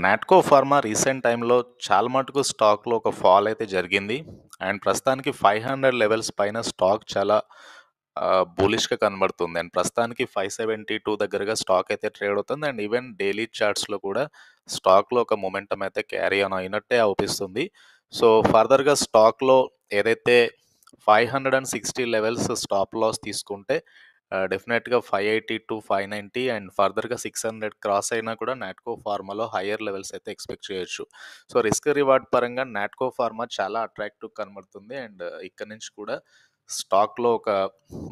Natco pharma recent టైంలో చాలా మటుకు స్టాక్‌లో ఒక ఫాల్ అయితే జరిగింది. అండ్ ప్రస్తుతానికి 500 లెవెల్స్ పైన స్టాక్ చాలా బులిష్‌గా కనబడుతుంది. అండ్ ప్రస్తుతానికి 572 దగ్గరగా స్టాక్ అయితే ట్రేడ్ అవుతుంది. అండ్ ఈవెన్ డైలీ చార్ట్స్‌లో కూడా స్టాక్‌లో ఒక మొమెంటం అయితే క్యారీ ఆన్ అయినట్టే అవుపిస్తుంది. సో, ఫర్దర్‌గా స్టాక్‌లో ఏదైతే 560 లెవెల్స్ స్టాప్ లాస్ తీసుకుంటే డెఫినెట్గా five eighty to five ninety and ఫర్దర్‌గా 600 క్రాస్ అయినా కూడా నాట్కో ఫార్మాలో హైయర్ లెవెల్స్ అయితే ఎక్స్‌పెక్ట్ చేయొచ్చు. సో, రిస్క్ రివార్డ్ పరంగా నాట్కో ఫార్మా చాలా అట్రాక్టివ్ కనబడుతుంది. అండ్ ఇక్కడ నుంచి కూడా స్టాక్‌లో ఒక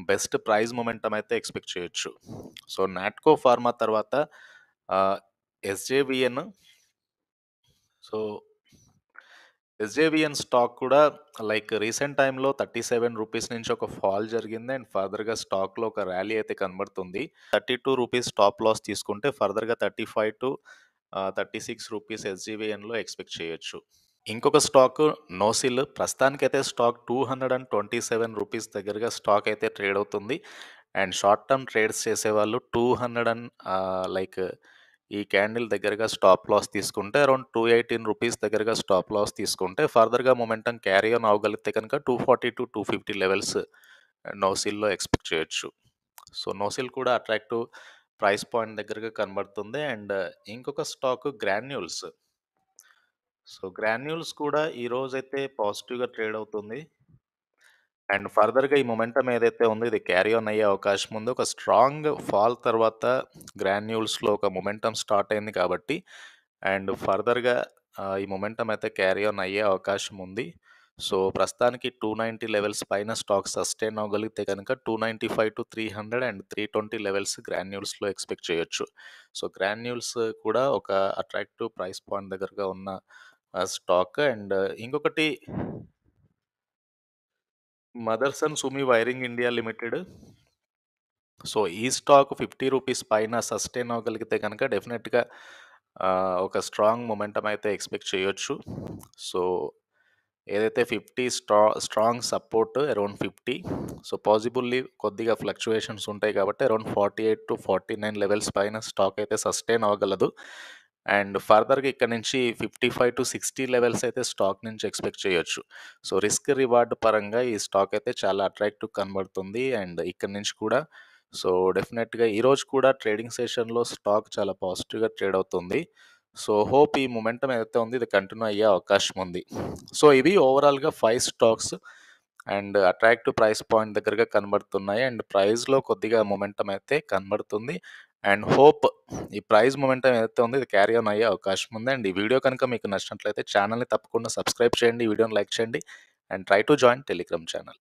బెస్ట్ ప్రైస్ మొమెంటమ్ అయితే ఎక్స్‌పెక్ట్ చేయొచ్చు. సో, నాట్కో ఫార్మా తర్వాత ఎస్జేవిఎన్ సో, ఎస్జేవిఎన్ స్టాక్ కూడా లైక్ రీసెంట్ టైంలో థర్టీ సెవెన్ రూపీస్ నుంచి ఒక ఫాల్ జరిగింది. అండ్ ఫర్దర్‌గా స్టాక్‌లో ఒక ర్యాలీ అయితే కనబడుతుంది. 32 రూపీస్ స్టాప్ లాస్ తీసుకుంటే ఫర్దర్‌గా 35 టు థర్టీ సిక్స్ రూపీస్ ఎస్‌జేవీఎన్‌లో ఎక్స్‌పెక్ట్ చేయొచ్చు. ఇంకొక స్టాక్ నోసిల్ ప్రస్తుతానికైతే స్టాక్ 227 రూపీస్ దగ్గరగా స్టాక్ అయితే ట్రేడ్ అవుతుంది. అండ్ షార్ట్ టర్మ్ ట్రేడ్స్ చేసేవాళ్ళు 200 అండ్ లైక్ ఈ క్యాండిల్ దగ్గరగా స్టాప్ లాస్ తీసుకుంటే అరౌండ్ 218 రూపీస్ దగ్గరగా స్టాప్ లాస్ తీసుకుంటే ఫర్దర్‌గా మొమెంటం క్యారీ ఆన్ అవ్వగలిగితే కనుక 240-250 లెవెల్స్ uh, నోసిల్‌లో ఎక్స్‌పెక్ట్ చేయొచ్చు. సో, నోసిల్ కూడా అట్రాక్టివ్ ప్రైస్ పాయింట్ దగ్గరగా కనబడుతుంది. అండ్ uh, ఇంకొక స్టాకు గ్రాన్యూల్స్. సో, గ్రాన్యూల్స్ కూడా ఈరోజైతే పాజిటివ్‌గా ట్రేడ్ అవుతుంది. అండ్ ఫర్దర్‌గా ఈ మొమెంటమ్ ఏదైతే ఉందో ఇది క్యారీ ఆన్ అయ్యే అవకాశం ఉంది. ఒక స్ట్రాంగ్ ఫాల్ తర్వాత గ్రాన్యూల్స్‌లో ఒక మొమెంటమ్ స్టార్ట్ అయింది కాబట్టి అండ్ ఫర్దర్‌గా ఆహ్, ఈ మొమెంటమ్ అయితే క్యారీ ఆన్ అయ్యే అవకాశం ఉంది. సో, ప్రస్తుతానికి 290 లెవెల్స్ పైన స్టాక్ సస్టైన్ అవ్వగలిగితే కనుక 295-300 అండ్ 320 లెవెల్స్ గ్రాన్యూల్స్‌లో ఎక్స్‌పెక్ట్ చేయొచ్చు. సో, గ్రాన్యూల్స్ కూడా ఒక అట్రాక్టివ్ ప్రైస్ పాయింట్ దగ్గరగా ఉన్న ఆహ్, స్టాక్ అండ్ ఇంకొకటి Motherson Sumi wiring India limited. So, ఈ స్టాక్ 50 రూపీస్ పైన సస్టైన్ అవ్వగలిగితే కనుక డెఫినెట్‌గా ఒక స్ట్రాంగ్ మొమెంటమ్ అయితే ఎక్స్‌పెక్ట్ చేయొచ్చు. సో, ఏదైతే 50 straw strong support around 50 so, possibly కొద్దిగా ఫ్లక్చువేషన్స్ ఉంటాయి కాబట్టి అరౌండ్ 48-49 లెవెల్స్ పైన స్టాక్ అయితే సస్టైన్ అవ్వగలదు. అండ్ ఫర్దర్‌గా ఇక్కడ నుంచి 55-60 లెవెల్స్ అయితే స్టాక్ నుంచి ఎక్స్‌పెక్ట్ చేయొచ్చు. సో, రిస్క్ రివార్డ్ పరంగా ఈ స్టాక్ అయితే చాలా అట్రాక్టివ్ కనబడుతుంది. అండ్ ఇక్కడ నుంచి కూడా సో, డెఫినెట్‌గా ఈరోజు కూడా ట్రేడింగ్ సెషన్‌లో స్టాక్ చాలా పాజిటివ్‌గా ట్రేడ్ అవుతుంది. సో, హోప్ ఈ మొమెంటమ్ ఏదైతే ఉంది ఇది కంటిన్యూ అయ్యే అవకాశం ఉంది. సో, ఇవి ఓవరాల్‌గా five stocks and attractive price point దగ్గరగా కనబడుతున్నాయి. అండ్ ప్రైస్‌లో కొద్దిగా మొమెంటం అయితే కనబడుతుంది. అండ్ హోప్ ఈ ప్రైజ్ మొమెంటం ఏదైతే ఉందో ఇది క్యారీ ఆన్ అయ్యే అవకాశం ఉంది. అండ్ ఈ వీడియో కనుక మీకు నచ్చినట్లయితే ఛానల్ని తప్పకుండా సబ్స్క్రైబ్ చేయండి. ఈ వీడియోని లైక్ చేయండి. And try to join Telegram channel